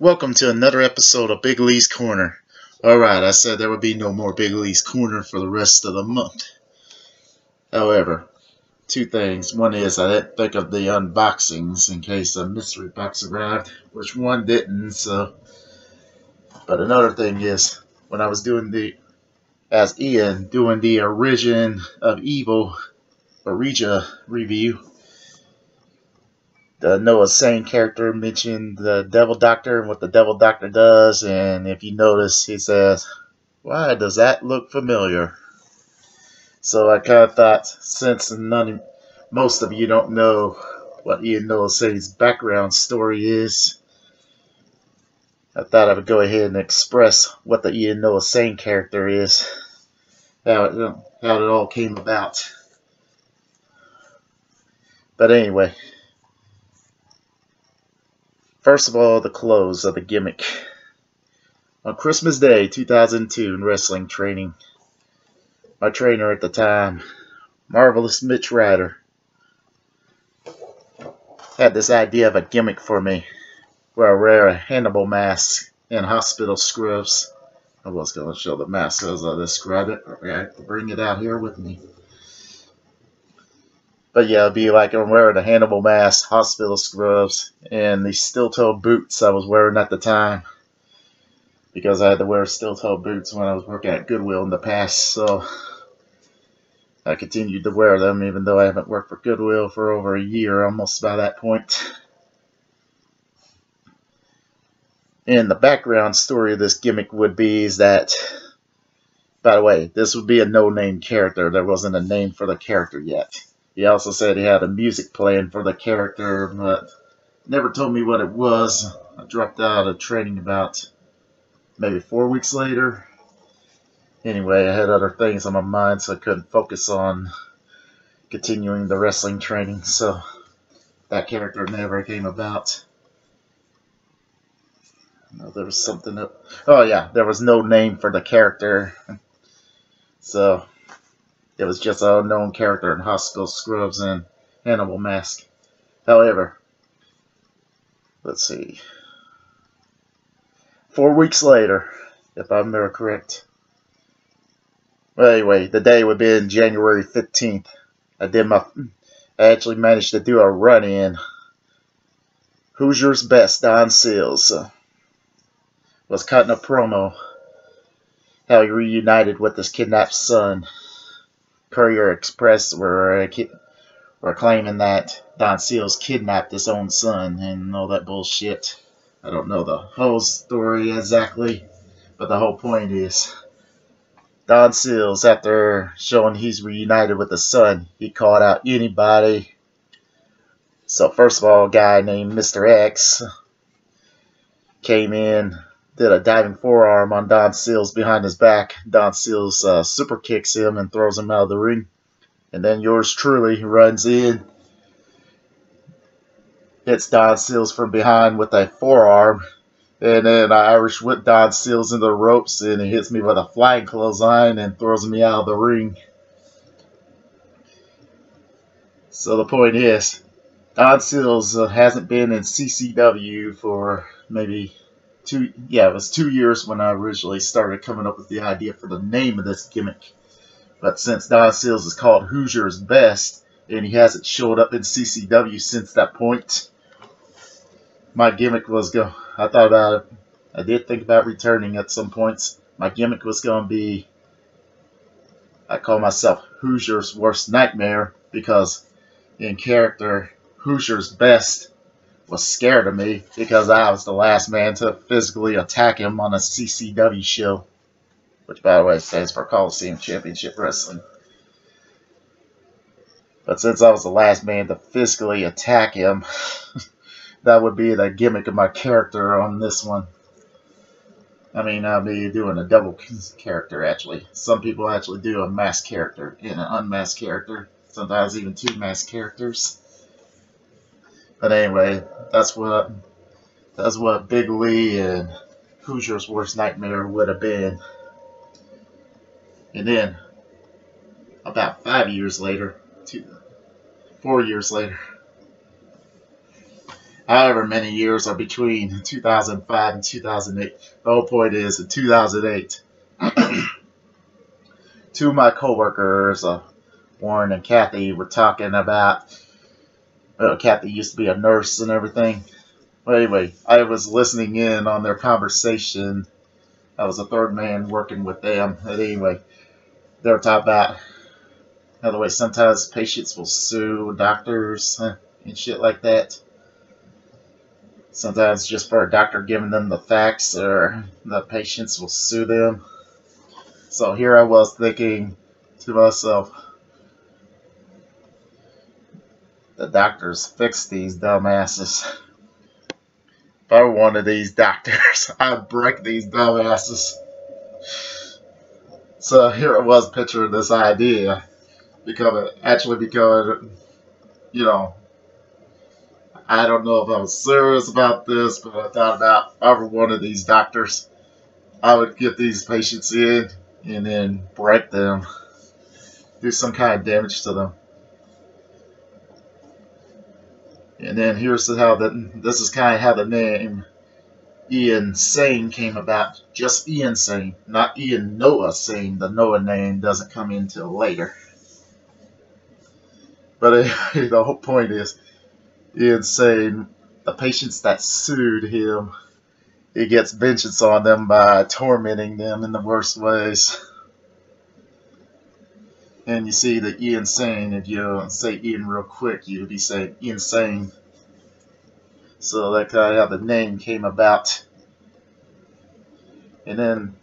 Welcome to another episode of Big Lee's Corner. Alright, I said there would be no more Big Lee's Corner for the rest of the month. However, two things. One is I didn't think of the unboxings in case a mystery box arrived, which one didn't, so. But another thing is, when I was doing the, as Ian, doing the Origin of Evil, Ouija review, Uh, the Noah Sane character mentioned the Devil Doctor and what the Devil Doctor does, and if you notice, he says, Why does that look familiar? So I kind of thought, since none, most of you don't know what Ian Noah Sane's background story is, I thought I would go ahead and express what the Ian Noah Sane character is, how it, how it all came about. But anyway, First of all, the clothes of the gimmick. On Christmas Day 2002 in wrestling training, my trainer at the time, Marvelous Mitch Ryder, had this idea of a gimmick for me where I wear a Hannibal mask and hospital scrubs. I was going to show the mask as I describe it. Bring it out here with me. But yeah, it'd be like I'm wearing a Hannibal mask, hospital scrubs, and the steel-toe boots I was wearing at the time. Because I had to wear steel-toe boots when I was working at Goodwill in the past, so I continued to wear them even though I haven't worked for Goodwill for over a year, almost by that point. And the background story of this gimmick would be is that, by the way, this would be a no-name character. There wasn't a name for the character yet. He also said he had a music plan for the character, but never told me what it was. I dropped out of training about maybe four weeks later. Anyway, I had other things on my mind, so I couldn't focus on continuing the wrestling training, so that character never came about. No, there was something that, oh yeah, there was no name for the character. So, it was just a unknown character in Hospital Scrubs and Hannibal Mask. However, let's see. Four weeks later, if I remember correct. Well, anyway, the day would be in January 15th. I did my, I actually managed to do a run-in. Hoosier's Best, Don Seals, uh, was cutting a promo how he reunited with his kidnapped son. Courier Express were were claiming that Don Seals kidnapped his own son and all that bullshit. I don't know the whole story exactly, but the whole point is Don Seals, after showing he's reunited with his son, he called out anybody. So first of all, a guy named Mr. X came in did a diving forearm on Don Seals behind his back. Don Seals uh, super kicks him and throws him out of the ring. And then yours truly runs in, hits Don Seals from behind with a forearm. And then I Irish whip Don Seals into the ropes and he hits me with a flying clothesline and throws me out of the ring. So the point is, Don Seals uh, hasn't been in CCW for maybe two yeah it was two years when I originally started coming up with the idea for the name of this gimmick. But since Don Seals is called Hoosier's Best and he hasn't showed up in CCW since that point, my gimmick was go. I thought about it. I did think about returning at some points. My gimmick was going to be. I call myself Hoosier's worst nightmare because in character Hoosier's best was scared of me because I was the last man to physically attack him on a CCW show, which, by the way, stands for Coliseum Championship Wrestling. But since I was the last man to physically attack him, that would be the gimmick of my character on this one. I mean, I'll be doing a double character, actually. Some people actually do a masked character and an unmasked character. Sometimes even two masked characters. But anyway, that's what that's what Big Lee and Hoosier's worst nightmare would have been. And then, about five years later, two, four years later, however many years are between 2005 and 2008. The whole point is in 2008, two of my coworkers, uh, Warren and Kathy, were talking about. Uh, Kathy used to be a nurse and everything. Well, anyway, I was listening in on their conversation. I was a third man working with them. But anyway, they were talking about how the way sometimes patients will sue doctors and shit like that. Sometimes just for a doctor giving them the facts or the patients will sue them. So here I was thinking to myself, the doctors fix these dumbasses. If I were one of these doctors, I'd break these dumbasses. So here it was picturing this idea becoming actually becoming, you know, I don't know if I was serious about this, but I thought about were one of these doctors, I would get these patients in and then break them, do some kind of damage to them. And then here's how the this is kind of how the name Ian Sane came about. Just Ian Sane, not Ian Noah Sane. The Noah name doesn't come in till later. But uh, anyway, the whole point is Ian Sane, the patients that sued him, he gets vengeance on them by tormenting them in the worst ways. And you see that Ian saying, if you say Ian real quick, you'd be saying insane. So that kind of how the name came about. And then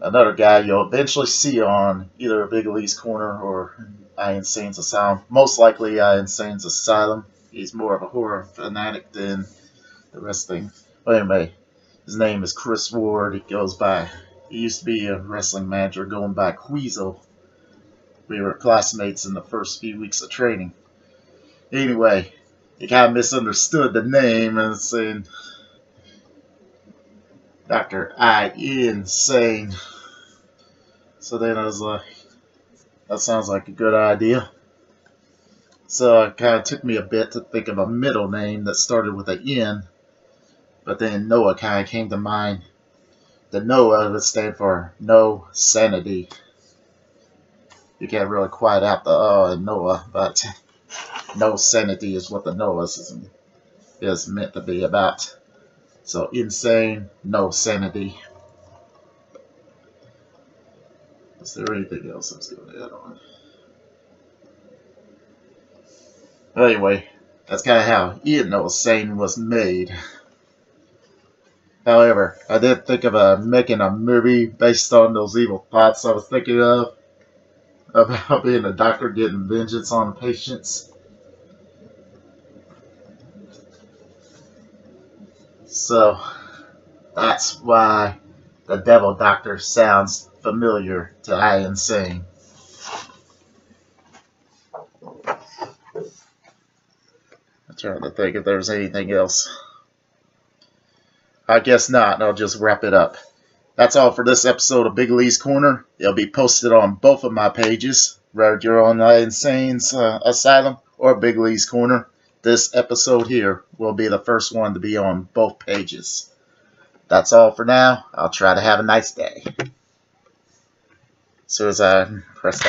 another guy you'll eventually see on either Big Lee's Corner or I.N.SANE's Asylum. Most likely I.N.SANE's Asylum. He's more of a horror fanatic than the rest of. But anyway, his name is Chris Ward. He goes by, he used to be a wrestling manager going by Queasel. We were classmates in the first few weeks of training. Anyway, he kind of misunderstood the name and saying, Dr. I Insane. So then I was like, that sounds like a good idea. So it kind of took me a bit to think of a middle name that started with an N, but then Noah kind of came to mind. The Noah would stand for no sanity. You can't really quiet out the uh in Noah, but no sanity is what the Noah is, meant to be about. So insane, no sanity. Is there anything else I was going to add on? Anyway, that's kind of how Ian Noah Sane was made. However, I did think of uh, making a movie based on those evil thoughts I was thinking of. About being a doctor getting vengeance on patients. So, that's why the Devil Doctor sounds familiar to I Insane. I'm trying to think if there's anything else. I guess not, and I'll just wrap it up. That's all for this episode of Big Lee's Corner. It'll be posted on both of my pages, whether you're on I.N.SANE's uh, Asylum or Big Lee's Corner. This episode here will be the first one to be on both pages. That's all for now. I'll try to have a nice day. So as I press that